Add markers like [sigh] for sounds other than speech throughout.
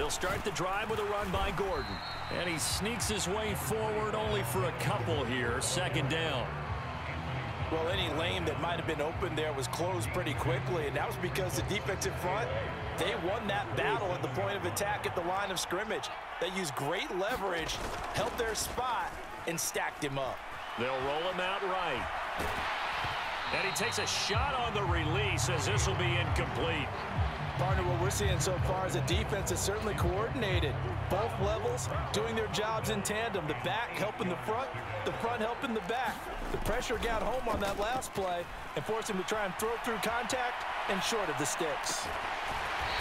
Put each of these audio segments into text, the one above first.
They'll start the drive with a run by Gordon. And he sneaks his way forward only for a couple here. Second down. Well, any lane that might have been open there was closed pretty quickly, and that was because the defensive front, they won that battle at the point of attack at the line of scrimmage. They used great leverage, held their spot, and stacked him up. They'll roll him out right. And he takes a shot on the release as this will be incomplete. Partner, what we're seeing so far is a defense is certainly coordinated. Both levels doing their jobs in tandem. The back helping the front, the front helping the back. The pressure got home on that last play and forced him to try and throw through contact and short of the sticks.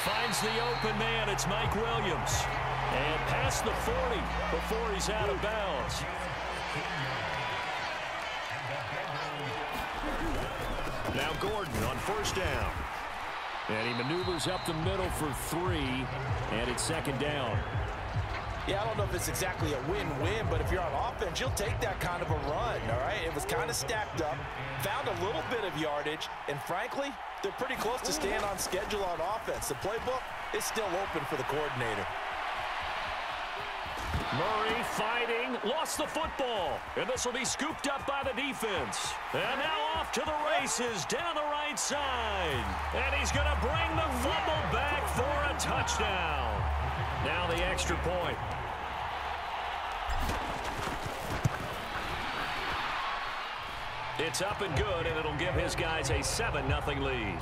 Finds the open man. It's Mike Williams. And past the 40 before he's out of bounds. Now Gordon on first down. And he maneuvers up the middle for three, and it's second down. Yeah, I don't know if it's exactly a win-win, but if you're on offense, you'll take that kind of a run, all right? It was kind of stacked up, found a little bit of yardage, and frankly, they're pretty close to staying on schedule on offense. The playbook is still open for the coordinator. Murray fighting, lost the football, and this will be scooped up by the defense. And now off to the races down the right side. And he's going to bring the fumble back for a touchdown. Now the extra point. It's up and good, and it'll give his guys a 7-0 lead.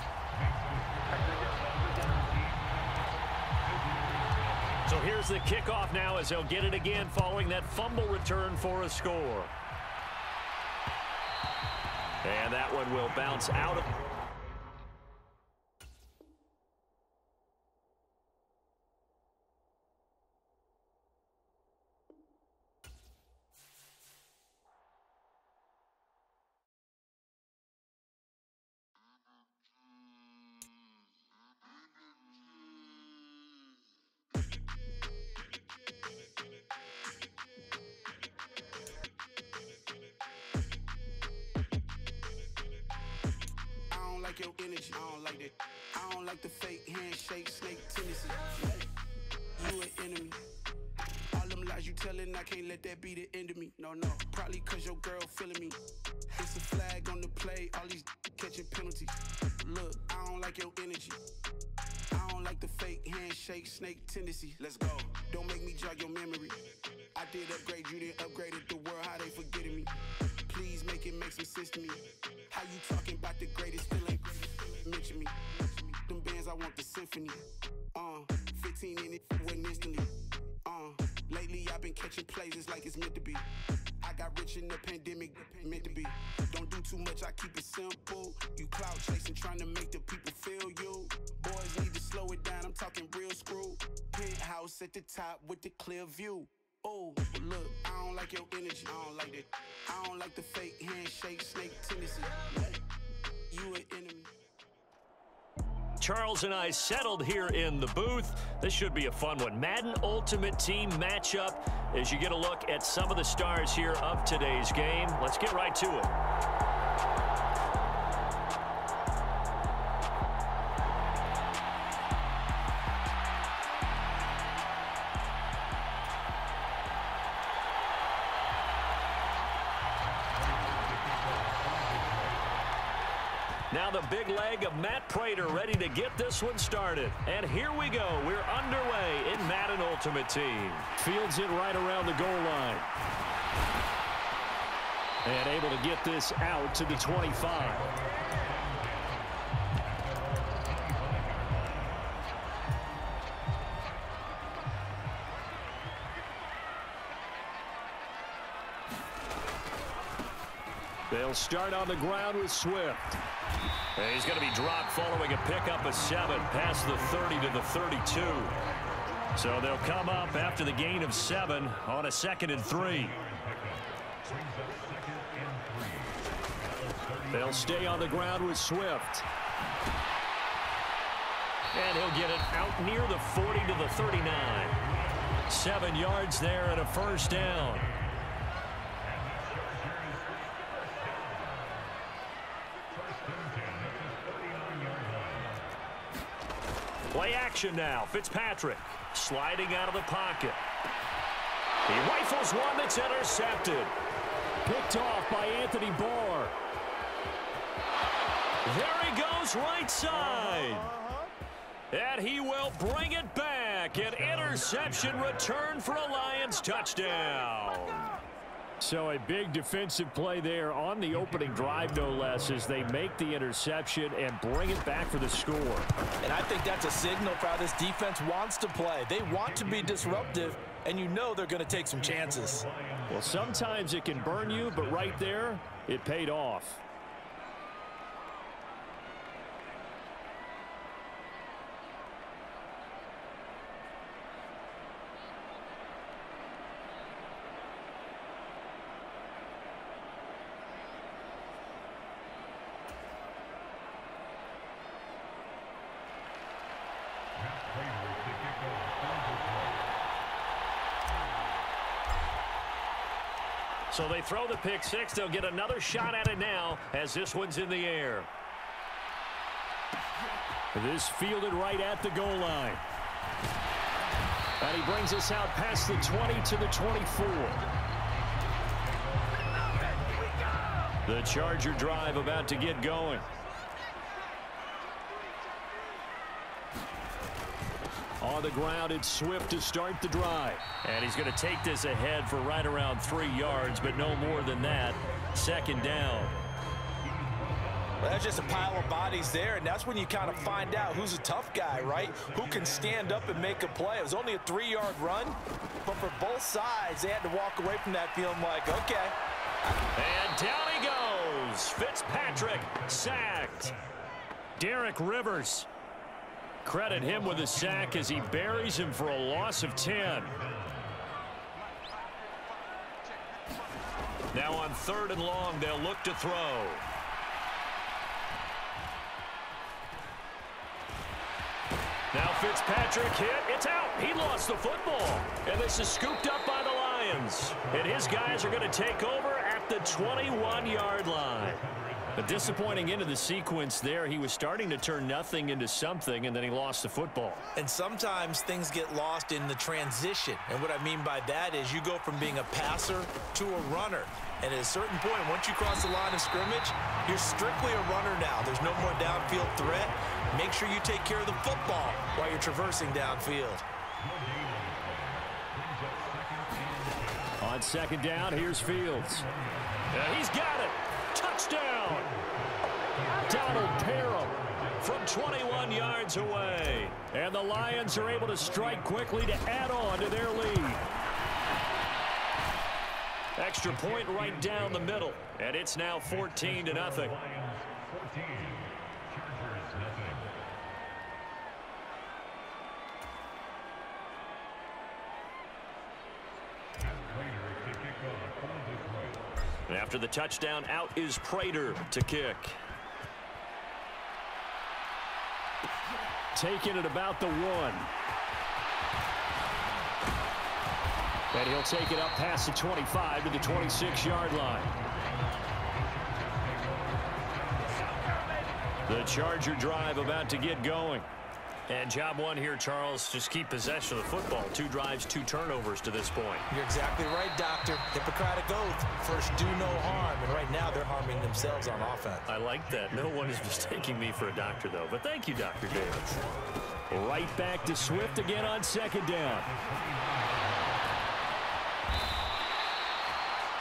So here's the kickoff now as they'll get it again following that fumble return for a score. And that one will bounce out. Energy. I don't like that. I don't like the fake handshake, snake tendency. You an enemy. All them lies you telling, I can't let that be the end of me. No, no. Probably cause your girl feeling me. It's a flag on the play, all these catching penalties. Look, I don't like your energy. I don't like the fake handshake, snake tendency. Let's go. Don't make me jog your memory. I did upgrade, you didn't upgrade it. The world, how they forgetting me. Please make it make some sense to me. How you talking about the greatest feeling? Mention me. Them bands, I want the symphony. Uh, 15 in it, went instantly. Uh, lately I've been catching plays, it's like it's meant to be. I got rich in the pandemic, meant to be. Don't do too much, I keep it simple. You cloud chasing, trying to make the people feel you. Boys need to slow it down, I'm talking real screw. Penthouse at the top with the clear view. Oh, look, I don't like your energy. I don't like that. I don't like the fake handshake, snake tendency. You an. Charles and I settled here in the booth. This should be a fun one. Madden Ultimate Team matchup as you get a look at some of the stars here of today's game. Let's get right to it. Get this one started. And here we go. We're underway in Madden Ultimate Team. Fields it right around the goal line. And able to get this out to the 25. They'll start on the ground with Swift. And he's going to be dropped following a pickup of seven past the 30 to the 32. So they'll come up after the gain of seven on a second and three. They'll stay on the ground with Swift. And he'll get it out near the 40 to the 39. Seven yards there and a first down. Play action now. Fitzpatrick sliding out of the pocket. He rifles one that's intercepted. Picked off by Anthony Barr. There he goes right side. And he will bring it back. An interception return for a Lions touchdown. So a big defensive play there on the opening drive, no less, as they make the interception and bring it back for the score. And I think that's a signal for how this defense wants to play. They want to be disruptive, and you know they're going to take some chances. Well, sometimes it can burn you, but right there, it paid off. So they throw the pick six. They'll get another shot at it now as this one's in the air. This fielded right at the goal line. And he brings us out past the 20 to the 24. The Charger drive about to get going. On the ground, it's Swift to start the drive. And he's going to take this ahead for right around three yards, but no more than that. Second down. Well, that's just a pile of bodies there, and that's when you kind of find out who's a tough guy, right? Who can stand up and make a play. It was only a three-yard run, but for both sides, they had to walk away from that feeling like, okay. And down he goes. Fitzpatrick sacked. Derek Rivers Credit him with a sack as he buries him for a loss of 10. Now on third and long, they'll look to throw. Now Fitzpatrick hit. It's out. He lost the football. And this is scooped up by the Lions. And his guys are going to take over at the 21-yard line. A disappointing end of the sequence there. He was starting to turn nothing into something, and then he lost the football. And sometimes things get lost in the transition. And what I mean by that is you go from being a passer to a runner. And at a certain point, once you cross the line of scrimmage, you're strictly a runner now. There's no more downfield threat. Make sure you take care of the football while you're traversing downfield. On second down, here's Fields. Yeah, he's got it. Touchdown! Donald Parham from 21 yards away. And the Lions are able to strike quickly to add on to their lead. Extra point right down the middle. And it's now 14 to nothing. After the touchdown, out is Prater to kick. Taking it about the one. And he'll take it up past the 25 to the 26-yard line. The Charger drive about to get going. And job one here, Charles, just keep possession of the football. Two drives, two turnovers to this point. You're exactly right, Doctor. Hippocratic oath. First, do no harm. And right now, they're harming themselves on offense. I like that. No one is [laughs] mistaking me for a doctor, though. But thank you, Dr. Davis. Right back to Swift again on second down.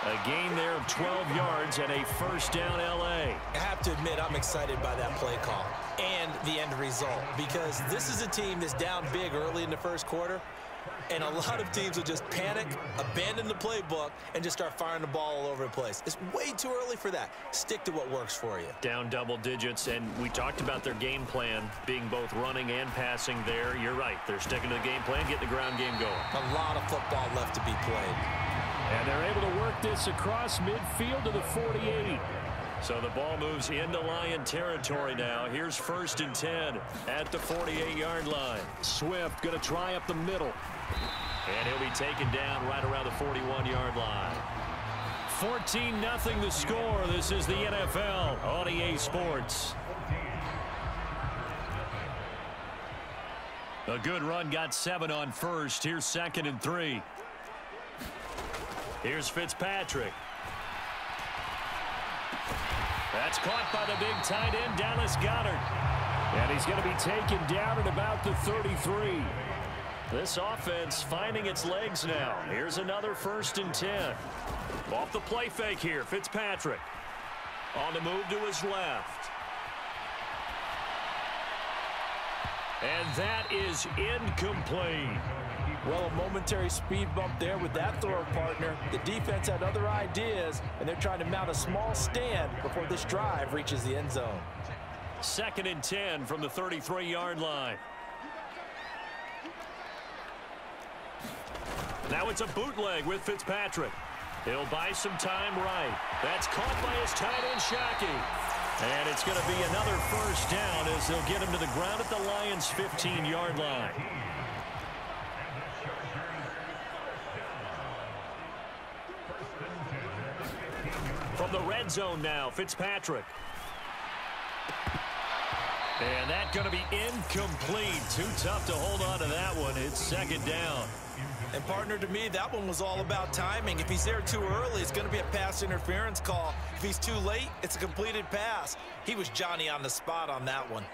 A gain there of 12 yards and a first down L.A. I have to admit I'm excited by that play call and the end result because this is a team that's down big early in the first quarter and a lot of teams will just panic, abandon the playbook, and just start firing the ball all over the place. It's way too early for that. Stick to what works for you. Down double digits, and we talked about their game plan being both running and passing there. You're right. They're sticking to the game plan, getting the ground game going. A lot of football left to be played. And they're able to work this across midfield to the 48. So the ball moves into Lion territory now. Here's first and 10 at the 48-yard line. Swift going to try up the middle. And he'll be taken down right around the 41-yard line. 14-0 the score. This is the NFL on EA Sports. A good run got seven on first. Here's second and three. Here's Fitzpatrick. That's caught by the big tight end, Dallas Goedert. And he's going to be taken down at about the 33. This offense finding its legs now. Here's another first and 10. Off the play fake here, Fitzpatrick. On the move to his left. And that is incomplete. Well, a momentary speed bump there with that throw partner. The defense had other ideas, and they're trying to mount a small stand before this drive reaches the end zone. Second and 10 from the 33-yard line. Now it's a bootleg with Fitzpatrick. He'll buy some time right. That's caught by his tight end, Shockey. And it's going to be another first down as they'll get him to the ground at the Lions' 15-yard line. From the red zone now, Fitzpatrick. And that's going to be incomplete. Too tough to hold on to that one. It's second down. And partner, to me, that one was all about timing. If he's there too early, it's going to be a pass interference call. If he's too late, it's a completed pass. He was Johnny on the spot on that one.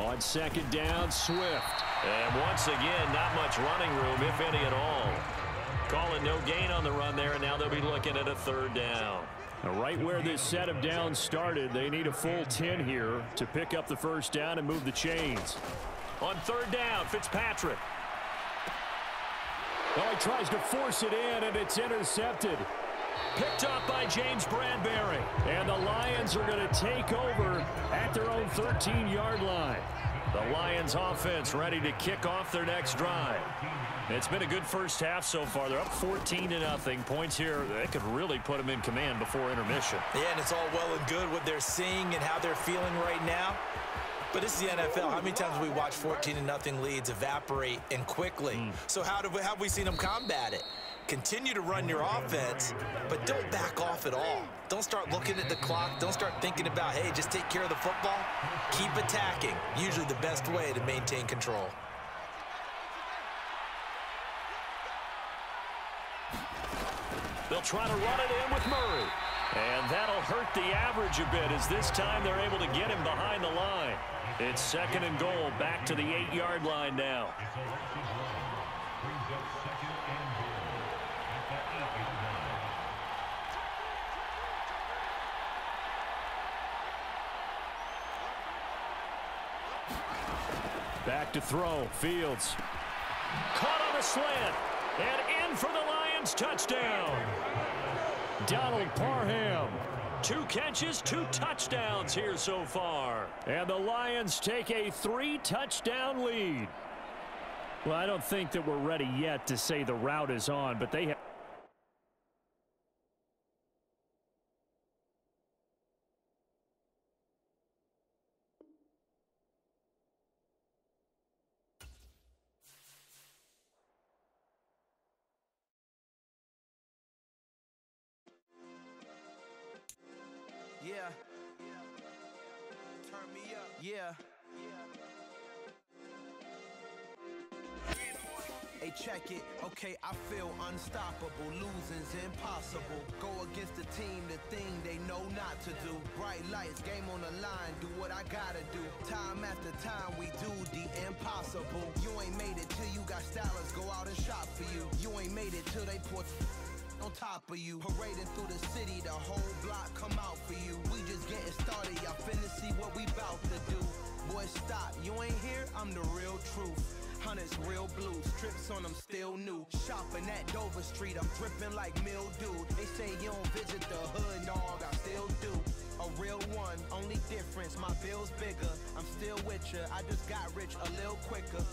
On second down, Swift. And once again, not much running room, if any at all. Calling no gain on the run there, and now they'll be looking at a third down. Right where this set of downs started, they need a full 10 here to pick up the first down and move the chains. On third down, Fitzpatrick. Well, he tries to force it in, and it's intercepted. Picked up by James Bradberry. And the Lions are going to take over at their own 13-yard line. The Lions offense ready to kick off their next drive. It's been a good first half so far. They're up 14 to nothing. Points here, they could really put them in command before intermission. Yeah, and it's all well and good what they're seeing and how they're feeling right now. But this is the NFL. How many times we watch 14 to nothing leads evaporate and quickly? Mm. So how do we, have we seen them combat it? Continue to run your offense, but don't back off at all. Don't start looking at the clock. Don't start thinking about, hey, just take care of the football. Keep attacking. Usually the best way to maintain control. They'll try to run it in with Murray. And that'll hurt the average a bit as this time they're able to get him behind the line. It's second and goal back to the eight-yard line now. Back to throw. Fields. Caught on a slant. And in for the Lions touchdown. Donald Parham. Two catches, two touchdowns here so far. And the Lions take a three-touchdown lead. Well, I don't think that we're ready yet to say the route is on, but they have Yeah. Hey, check it. Okay, I feel unstoppable. Losing's impossible. Go against the team, the thing they know not to do. Bright lights, game on the line. Do what I gotta do. Time after time, we do the impossible. You ain't made it till you got stylers go out and shop for you. You ain't made it till they put on top of you. Parading through the city, the whole block come out for you. We just getting started, y'all finna see what we bout to do. Boy, stop, you ain't here, I'm the real truth. Hunters, real blue, strips on them still new. Shopping at Dover Street, I'm dripping like mildew. They say you don't visit the hood, dog, I still do. A real one, only difference, my bill's bigger. I'm still with ya, I just got rich a little quicker.